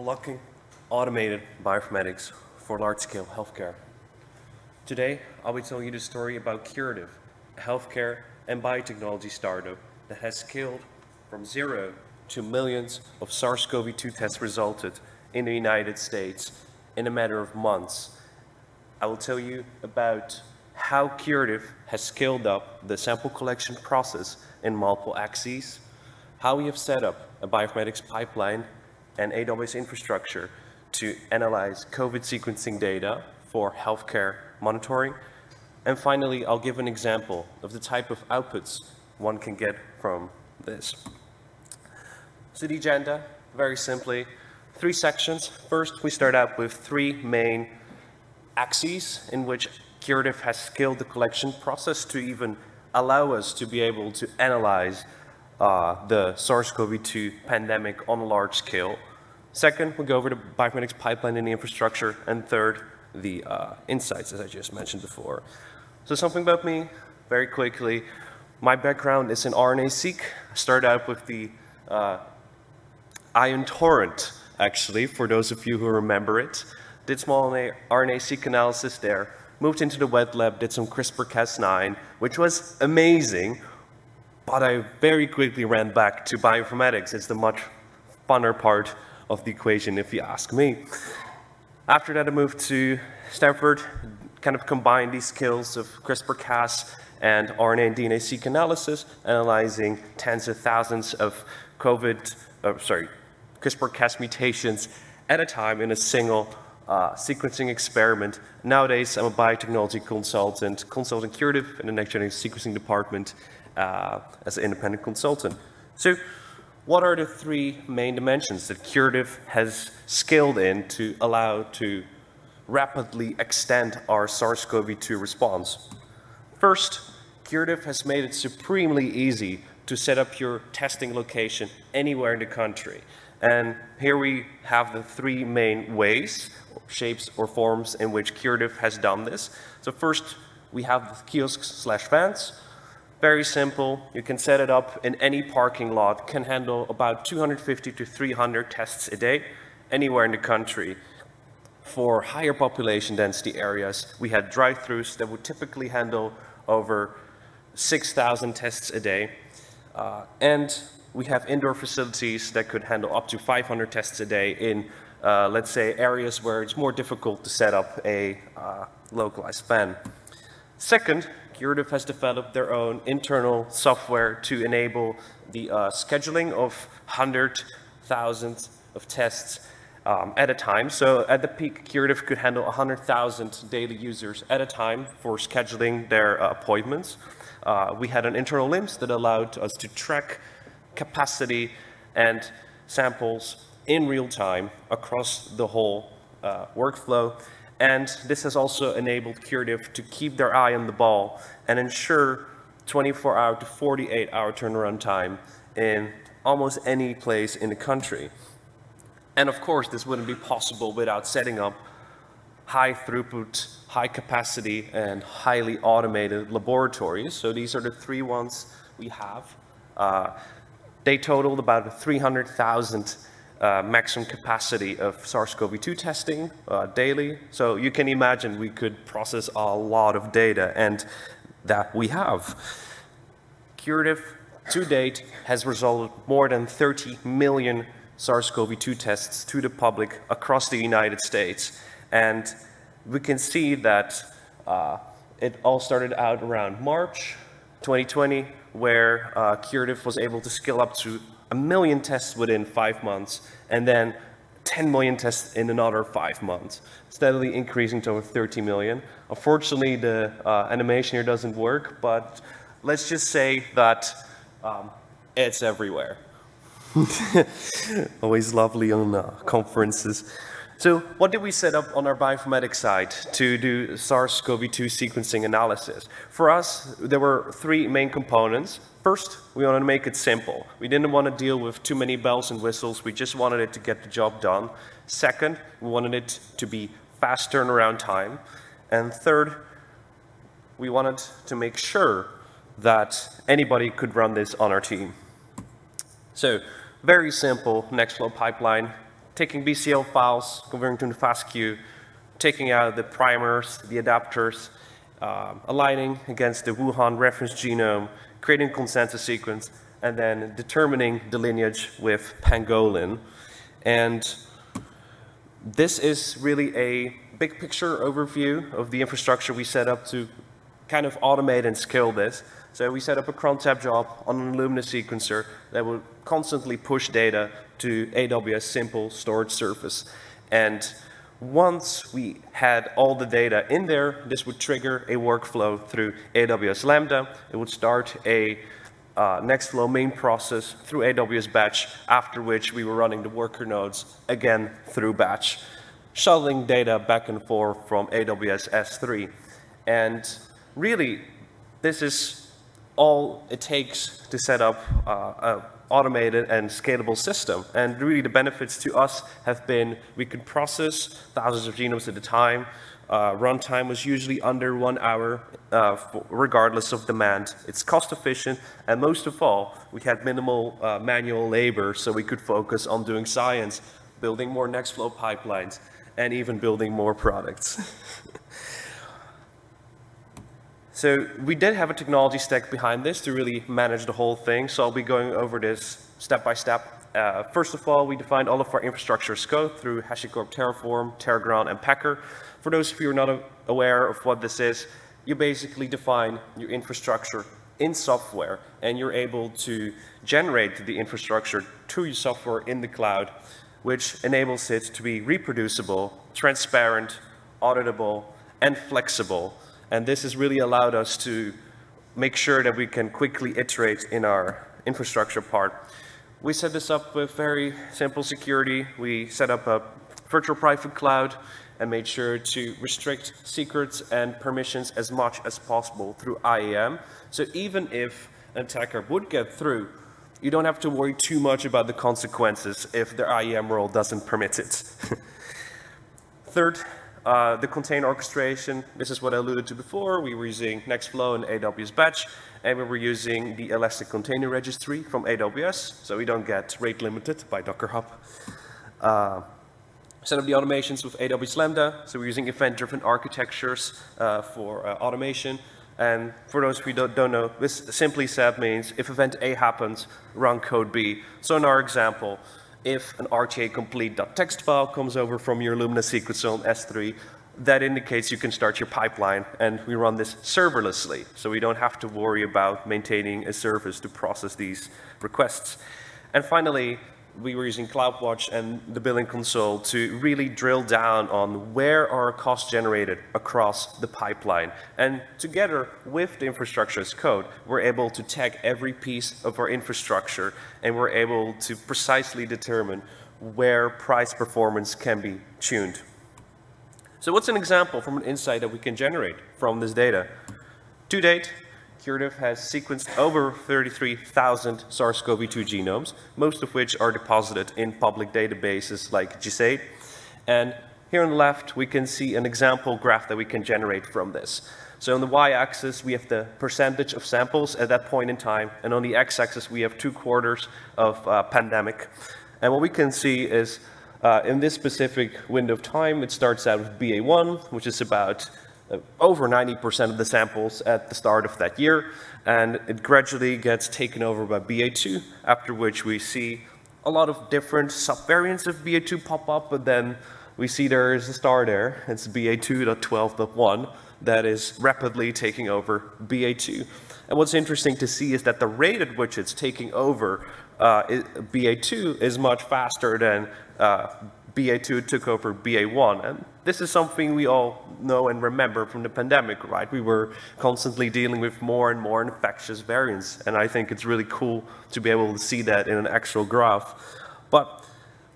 unlocking automated bioinformatics for large-scale healthcare. Today, I'll be telling you the story about Curative, a healthcare and biotechnology startup that has scaled from zero to millions of SARS-CoV-2 tests resulted in the United States in a matter of months. I will tell you about how Curative has scaled up the sample collection process in multiple axes, how we have set up a bioinformatics pipeline and AWS infrastructure to analyze COVID sequencing data for healthcare monitoring. And finally, I'll give an example of the type of outputs one can get from this. So the agenda, very simply, three sections. First, we start out with three main axes in which Curative has scaled the collection process to even allow us to be able to analyze uh, the SARS-CoV-2 pandemic on a large scale. Second, we go over the bioinformatics pipeline and the infrastructure. And third, the uh, insights, as I just mentioned before. So something about me, very quickly. My background is in RNA-seq. I started out with the uh, Ion Torrent, actually, for those of you who remember it. Did small RNA-seq analysis there, moved into the wet lab, did some CRISPR-Cas9, which was amazing, but I very quickly ran back to bioinformatics. It's the much funner part of the equation, if you ask me. After that, I moved to Stanford, kind of combined these skills of CRISPR-Cas and RNA and DNA seq analysis, analyzing tens of thousands of COVID, uh, sorry, CRISPR-Cas mutations at a time in a single uh, sequencing experiment. Nowadays, I'm a biotechnology consultant, consulting curative in the next generation sequencing department uh, as an independent consultant. So what are the three main dimensions that curative has scaled in to allow to rapidly extend our SARS-CoV-2 response? First, curative has made it supremely easy to set up your testing location anywhere in the country. And here we have the three main ways, shapes or forms in which Curative has done this. So first, we have the kiosks slash vans. Very simple. You can set it up in any parking lot, can handle about 250 to 300 tests a day, anywhere in the country. For higher population density areas, we had drive-throughs that would typically handle over 6,000 tests a day. Uh, and we have indoor facilities that could handle up to 500 tests a day in, uh, let's say, areas where it's more difficult to set up a uh, localized van. Second, Curative has developed their own internal software to enable the uh, scheduling of 100,000 of tests um, at a time. So at the peak, Curative could handle 100,000 daily users at a time for scheduling their uh, appointments. Uh, we had an internal LIMS that allowed us to track capacity and samples in real time across the whole uh, workflow. And this has also enabled Curative to keep their eye on the ball and ensure 24 hour to 48 hour turnaround time in almost any place in the country. And of course, this wouldn't be possible without setting up high throughput, high capacity, and highly automated laboratories. So these are the three ones we have. Uh, they totaled about 300,000 uh, maximum capacity of SARS-CoV-2 testing uh, daily. So you can imagine we could process a lot of data, and that we have. Curative, to date, has resulted more than 30 million SARS-CoV-2 tests to the public across the United States. And we can see that uh, it all started out around March 2020, where uh, Curative was able to scale up to a million tests within five months, and then 10 million tests in another five months, steadily increasing to over 30 million. Unfortunately, the uh, animation here doesn't work, but let's just say that um, it's everywhere. Always lovely on uh, conferences. So what did we set up on our bioinformatics side to do SARS-CoV-2 sequencing analysis? For us, there were three main components. First, we wanted to make it simple. We didn't want to deal with too many bells and whistles. We just wanted it to get the job done. Second, we wanted it to be fast turnaround time. And third, we wanted to make sure that anybody could run this on our team. So, very simple Nextflow pipeline taking BCL files, converting to FASTQ, taking out the primers, the adapters, uh, aligning against the Wuhan reference genome, creating consensus sequence, and then determining the lineage with pangolin. And this is really a big picture overview of the infrastructure we set up to kind of automate and scale this. So we set up a cron-tab job on an Illumina sequencer that will constantly push data to AWS simple storage service. And once we had all the data in there, this would trigger a workflow through AWS Lambda. It would start a uh, Nextflow main process through AWS Batch, after which we were running the worker nodes again through Batch, shuttling data back and forth from AWS S3. And really, this is all it takes to set up uh, a automated and scalable system. And really the benefits to us have been we could process thousands of genomes at a time. Uh, runtime was usually under one hour, uh, regardless of demand. It's cost efficient, and most of all, we had minimal uh, manual labor, so we could focus on doing science, building more Nextflow pipelines, and even building more products. So we did have a technology stack behind this to really manage the whole thing. So I'll be going over this step by step. Uh, first of all, we defined all of our infrastructure scope through HashiCorp Terraform, Terragrunt, and Packer. For those of you who are not aware of what this is, you basically define your infrastructure in software, and you're able to generate the infrastructure to your software in the cloud, which enables it to be reproducible, transparent, auditable, and flexible and this has really allowed us to make sure that we can quickly iterate in our infrastructure part. We set this up with very simple security. We set up a virtual private cloud and made sure to restrict secrets and permissions as much as possible through IAM. So even if an attacker would get through, you don't have to worry too much about the consequences if their IAM role doesn't permit it. Third, uh, the container orchestration, this is what I alluded to before. We were using Nextflow and AWS Batch, and we were using the Elastic Container Registry from AWS, so we don't get rate limited by Docker Hub. Uh, set up the automations with AWS Lambda, so we're using event-driven architectures uh, for uh, automation. And for those who don't, don't know, this simply said means if event A happens, run code B. So in our example, if an RTA complete.txt file comes over from your Illumina sequencer on S3, that indicates you can start your pipeline, and we run this serverlessly, so we don't have to worry about maintaining a service to process these requests. And finally, we were using CloudWatch and the billing console to really drill down on where are costs generated across the pipeline. And together with the infrastructure as code, we're able to tag every piece of our infrastructure and we're able to precisely determine where price performance can be tuned. So what's an example from an insight that we can generate from this data? To date, Curative has sequenced over 33,000 SARS-CoV-2 genomes, most of which are deposited in public databases like GISAID. And here on the left, we can see an example graph that we can generate from this. So on the y-axis, we have the percentage of samples at that point in time, and on the x-axis, we have two quarters of uh, pandemic. And what we can see is, uh, in this specific window of time, it starts out with BA1, which is about over 90% of the samples at the start of that year, and it gradually gets taken over by BA2, after which we see a lot of different subvariants of BA2 pop up, but then we see there is a star there. It's BA2.12.1 that is rapidly taking over BA2. And what's interesting to see is that the rate at which it's taking over uh, BA2 is much faster than uh, BA2 took over BA1. And this is something we all know and remember from the pandemic, right? We were constantly dealing with more and more infectious variants. And I think it's really cool to be able to see that in an actual graph. But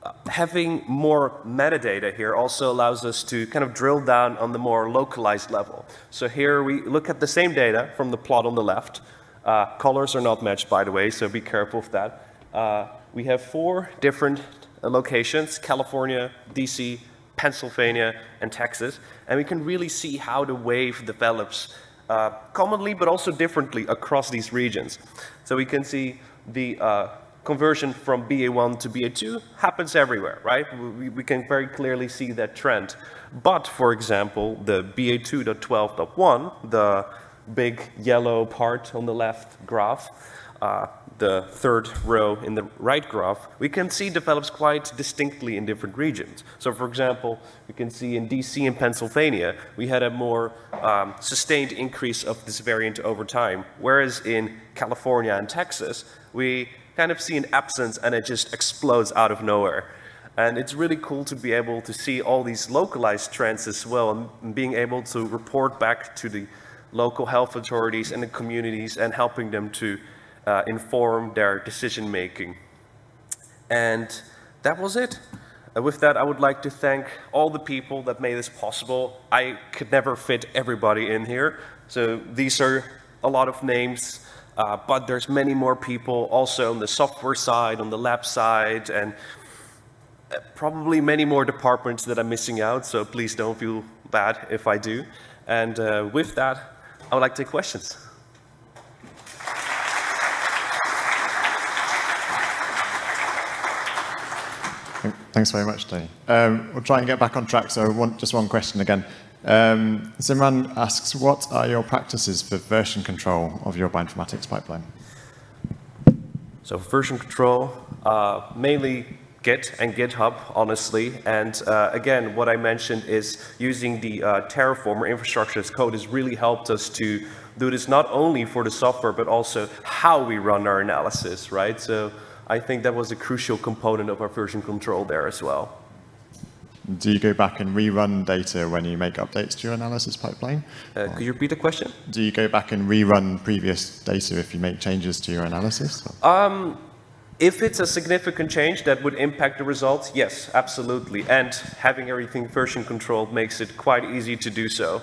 uh, having more metadata here also allows us to kind of drill down on the more localized level. So here we look at the same data from the plot on the left. Uh, colors are not matched, by the way, so be careful of that. Uh, we have four different locations, California, DC, Pennsylvania, and Texas, and we can really see how the wave develops uh, commonly but also differently across these regions. So we can see the uh, conversion from BA1 to BA2 happens everywhere, right? We, we, can very clearly see that trend. But, for example, the BA2.12.1, the big yellow part on the left graph, uh, the third row in the right graph, we can see develops quite distinctly in different regions. So for example, we can see in DC and Pennsylvania, we had a more um, sustained increase of this variant over time, whereas in California and Texas, we kind of see an absence and it just explodes out of nowhere. And it's really cool to be able to see all these localized trends as well and being able to report back to the local health authorities and the communities and helping them to uh, inform their decision making. And that was it. Uh, with that, I would like to thank all the people that made this possible. I could never fit everybody in here, so these are a lot of names, uh, but there's many more people also on the software side, on the lab side, and uh, probably many more departments that I'm missing out, so please don't feel bad if I do. And uh, with that, I would like to take questions. Thanks very much, Tony. Um, we'll try and get back on track, so one, just one question again. Um, Simran asks, what are your practices for version control of your bioinformatics pipeline? So version control, uh, mainly Git and GitHub, honestly. And uh, again, what I mentioned is using the uh, Terraform or infrastructure as code has really helped us to do this not only for the software, but also how we run our analysis, right? So I think that was a crucial component of our version control there as well. Do you go back and rerun data when you make updates to your analysis pipeline? Uh, could you repeat the question? Do you go back and rerun previous data if you make changes to your analysis? Um, if it's a significant change that would impact the results, yes, absolutely. And having everything version controlled makes it quite easy to do so.